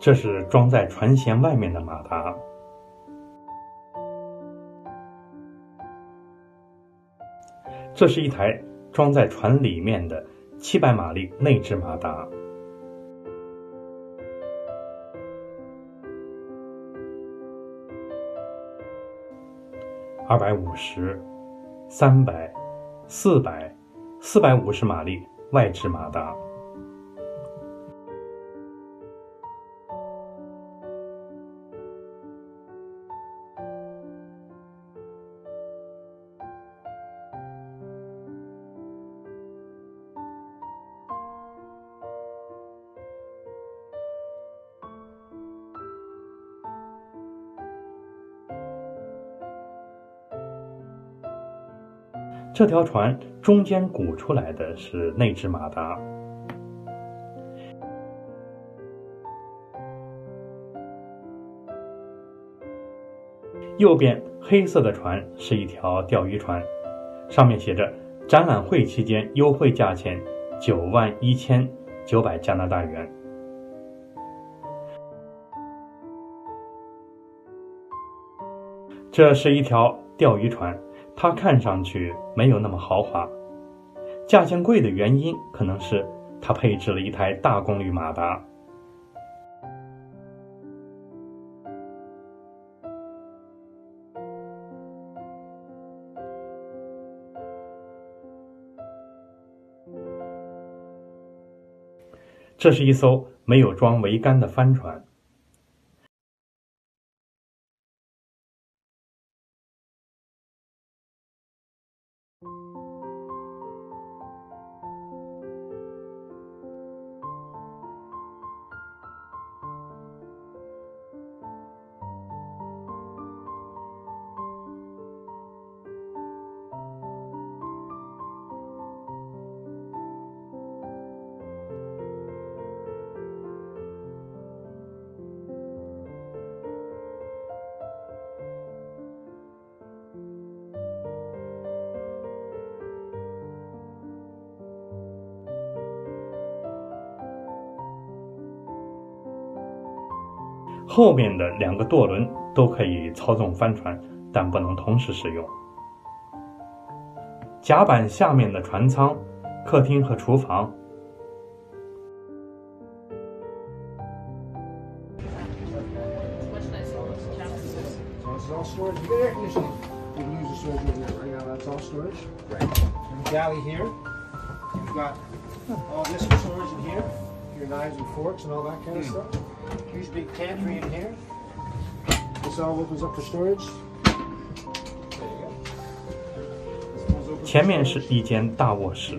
这是装在船舷外面的马达。这是一台装在船里面的七百马力内置马达。二百五十、三百、四百、四百五十马力外置马达。这条船中间鼓出来的是内置马达，右边黑色的船是一条钓鱼船，上面写着“展览会期间优惠价钱九万一千九百加拿大元”。这是一条钓鱼船。它看上去没有那么豪华，价钱贵的原因可能是它配置了一台大功率马达。这是一艘没有装桅杆的帆船。后面的两个舵轮都可以操纵帆船，但不能同时使用。甲板下面的船舱、客厅和厨房。Huge big pantry in here. This all opens up for storage. 前面是一间大卧室。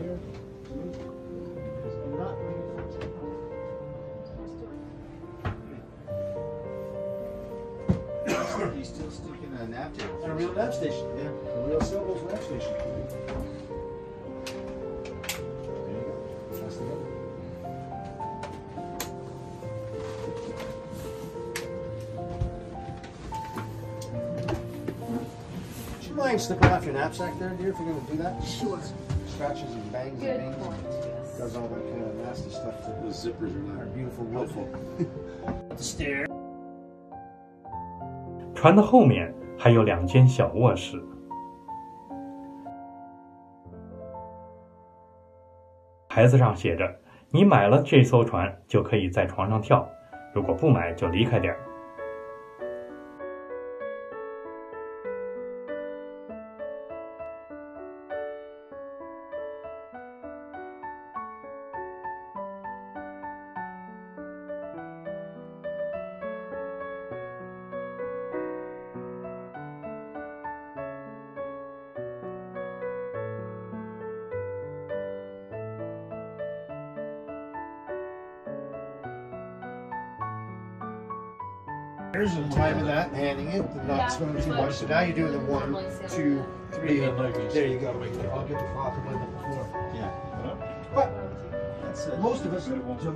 Mind slipping off your knapsack there, dear, if you're going to do that? Sure. Scratches and bangs Good and bangs. point. Yes. Does all that kind of nasty stuff to The zippers are our not beautiful helpful. the stair. 船的后面还有两间小卧室。牌子上写着：“你买了这艘船就可以在床上跳，如果不买就离开点儿。”Here's and timing that, and handing it, and not swinging too much. So now you're doing the one, two, three. There you go. I'll get the cloth and the before. Yeah. But that's uh, most of us don't do.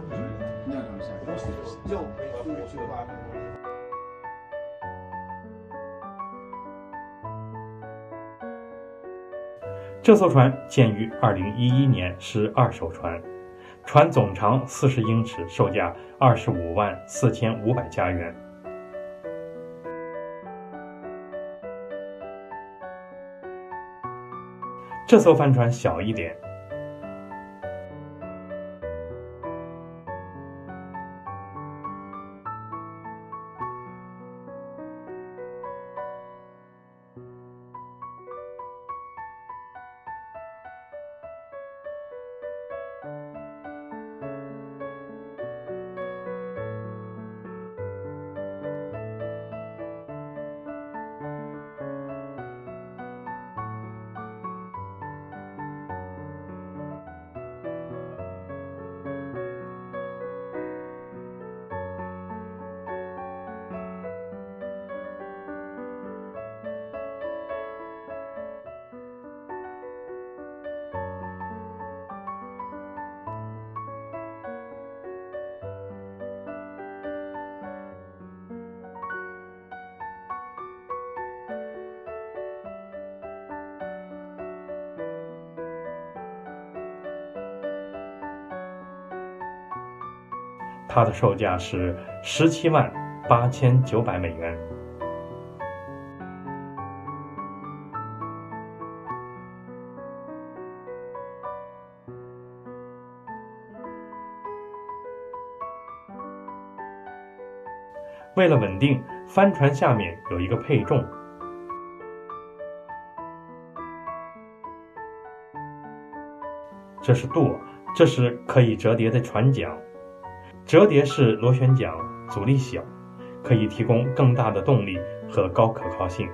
No, no, sorry. Most of us don't do it to the bottom. 这艘船建于二零一一年，是二手船。 船总长四十英尺，售价二十五万四千五百加元。 这艘帆船小一点。它的售价是十七万八千九百美元。为了稳定，帆船下面有一个配重，这是舵，这是可以折叠的船桨。折叠式螺旋桨阻力小，可以提供更大的动力和高可靠性。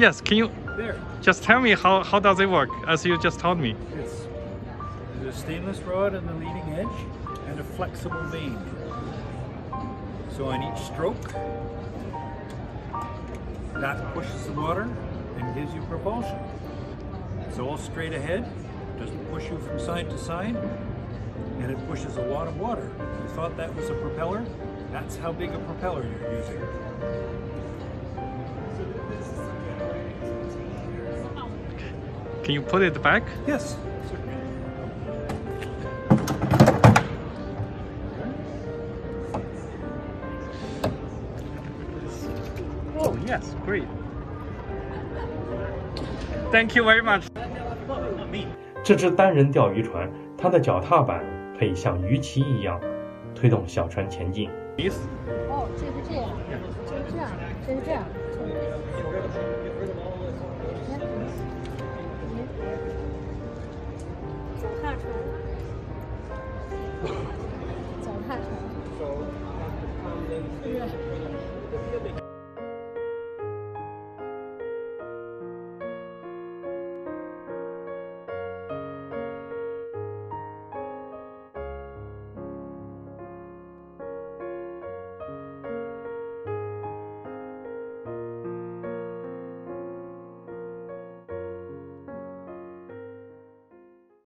Yes, can you There. just tell me how, how does it work as you just told me? It's there's a stainless rod on the leading edge and a flexible main. So on each stroke, that pushes the water and gives you propulsion. It's all straight ahead, doesn't push you from side to side, and it pushes a lot of water. You thought that was a propeller? That's how big a propeller you're using. Can you put it back? Yes. Oh, yes, great. Thank you very much. 这只单人钓鱼船，它的脚踏板可以像鱼鳍一样推动小船前进。This? 哦，这是这样，这是这样，这是这样。脚踏船，脚踏船，对。